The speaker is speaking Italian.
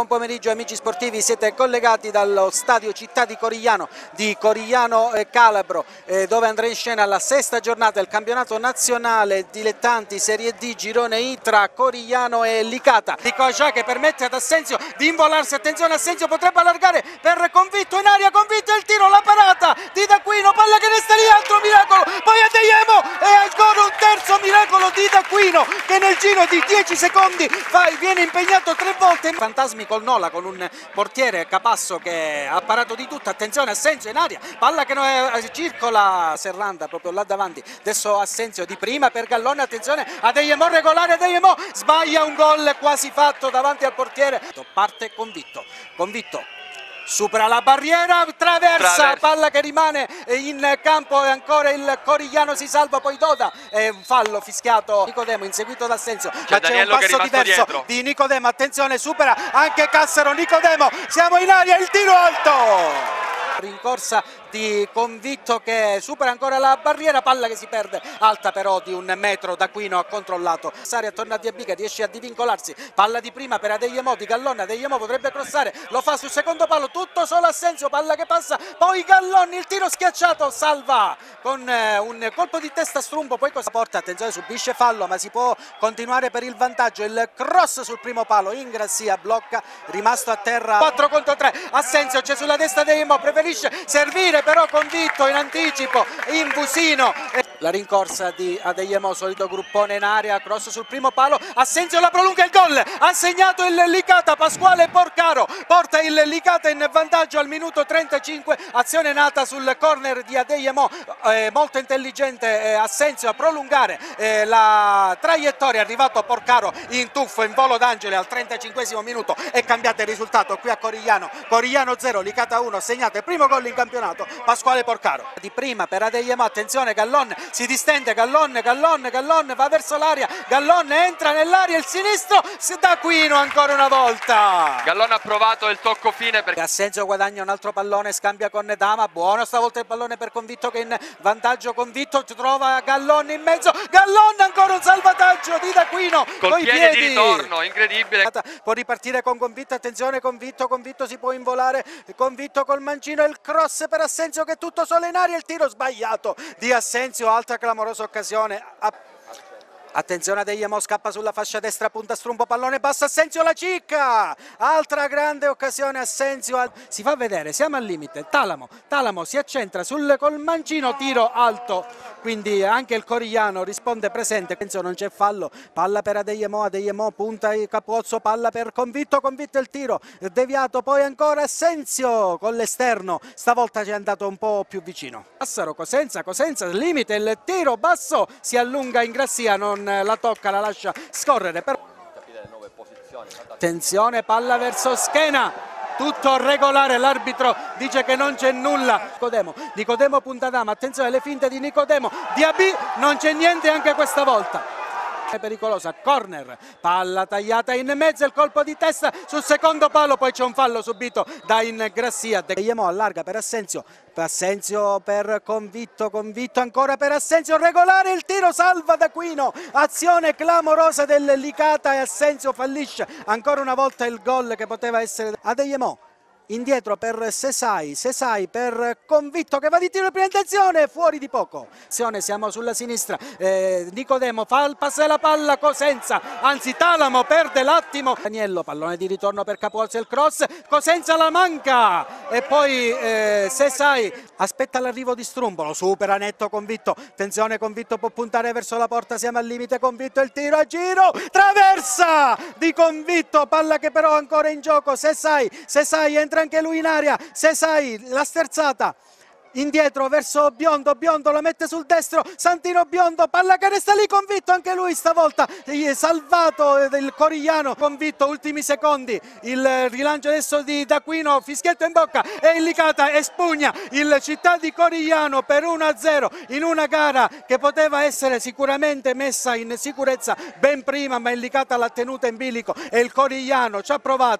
buon pomeriggio amici sportivi, siete collegati dallo stadio Città di Corigliano di Corigliano Calabro eh, dove andrà in scena la sesta giornata del campionato nazionale dilettanti Serie D Girone I tra Corigliano e Licata. Di Coja che permette ad Assenzio di involarsi, attenzione Assenzio potrebbe allargare per Convitto in aria, Convitto il tiro, la parata di D'Aquino, palla che resta lì, altro miracolo, poi un miracolo di D'Aquino che nel giro di 10 secondi viene impegnato tre volte. Fantasmi col Nola con un portiere Capasso che ha parato di tutto, attenzione Assenzio in aria, palla che eh, circola Serranda proprio là davanti, adesso Assenzio di prima per Gallone, attenzione Adeyemo regolare, Adeyemo sbaglia un gol quasi fatto davanti al portiere, parte convitto, convitto supera la barriera, traversa, traversa, palla che rimane in campo e ancora il Corigliano si salva, poi Doda, è un fallo fischiato. Nicodemo inseguito da Senzio, ma c'è un passo diverso dietro. di Nicodemo, attenzione, supera anche Cassero, Nicodemo, siamo in aria, il tiro alto! Rincorsa di Convitto che supera ancora la barriera, palla che si perde, alta però di un metro, D'Aquino ha controllato, Saria torna a Diabica, riesce a divincolarsi, palla di prima per Adegliamo di Gallone, Adegliamo potrebbe crossare, lo fa sul secondo palo, tutto solo Assenzio, palla che passa, poi Galloni, il tiro schiacciato, salva con eh, un colpo di testa strumbo, poi cosa porta, attenzione subisce fallo ma si può continuare per il vantaggio, il cross sul primo palo, Ingrassia blocca, rimasto a terra 4 contro 3, Assenzio c'è sulla destra Adegliamo, preferisce servire però convinto in anticipo in Busino la rincorsa di Adeyemo, solito gruppone in area, cross sul primo palo, Assenzio la prolunga il gol, ha segnato il Licata, Pasquale Porcaro porta il Licata in vantaggio al minuto 35, azione nata sul corner di Adeyemo, eh, molto intelligente eh, Assenzio a prolungare eh, la traiettoria, arrivato Porcaro in tuffo, in volo d'angelo al 35 minuto e cambiate il risultato qui a Corigliano, Corigliano 0, Licata 1, segnato il primo gol in campionato, Pasquale Porcaro. Di prima per Adeyemo, attenzione Gallon si distende Gallon, Gallon, Gallon va verso l'aria, Gallon entra nell'aria il sinistro, D'Aquino ancora una volta. Gallon ha provato il tocco fine perché Assenzio guadagna un altro pallone, scambia con Dama, buono stavolta il pallone per Convitto che in vantaggio Convitto trova Gallon in mezzo, Gallon ancora un salvataggio di D'Aquino col piede piedi. di ritorno, incredibile. Può ripartire con Convitto, attenzione Convitto, Convitto si può involare, Convitto col mancino, il cross per Assenzio che è tutto solo in aria, il tiro sbagliato di Assenzio altra clamorosa occasione. Attenzione Adegliamo, scappa sulla fascia destra, punta strumbo, pallone basso, Assenzio la cicca! Altra grande occasione, Assenzio si fa vedere, siamo al limite, Talamo, Talamo si accentra sul, col mancino, tiro alto, quindi anche il Corigliano risponde presente, Assenzio non c'è fallo, palla per Adegliamo, Adegliamo punta il Capozzo, palla per Convitto, Convitto il tiro, deviato poi ancora Assenzio con l'esterno, stavolta ci è andato un po' più vicino. Passaro, Cosenza, Cosenza, limite, il tiro basso, si allunga in Grassia, non non la tocca, la lascia scorrere. Però... Attenzione, palla verso Schena, tutto regolare, l'arbitro dice che non c'è nulla. Nicodemo, Nicodemo Puntadama, attenzione alle finte di Nicodemo, Diaby non c'è niente anche questa volta è pericolosa, corner, palla tagliata in mezzo, il colpo di testa sul secondo palo, poi c'è un fallo subito da Ingrassia, Degliamo allarga per Assenzio, Assenzio per Convitto, Convitto ancora per Assenzio, regolare il tiro, salva D'Aquino, azione clamorosa del Licata e Assenzio fallisce ancora una volta il gol che poteva essere Adegliemo indietro per Sesai, Sesai per Convitto che va di tiro di prima intenzione, fuori di poco. Siamo sulla sinistra, eh, Nicodemo fa il passo della palla, Cosenza, anzi Talamo perde l'attimo. Daniello, pallone di ritorno per Capuozzo il cross, Cosenza la manca e poi eh, Sesai aspetta l'arrivo di Strumbolo, supera netto Convitto, attenzione Convitto può puntare verso la porta, siamo al limite, Convitto il tiro a giro, traversa di Convitto, palla che però ancora in gioco, Sesai, Sesai entra anche lui in aria, Sesai, la sterzata, indietro verso Biondo, Biondo la mette sul destro, Santino Biondo, palla che resta lì convitto anche lui stavolta, salvato del Corigliano, convitto, ultimi secondi, il rilancio adesso di D'Aquino, fischietto in bocca. E il Licata espugna il città di Corigliano per 1-0 in una gara che poteva essere sicuramente messa in sicurezza ben prima ma il Licata l'ha tenuta in bilico. E il Corigliano ci ha provato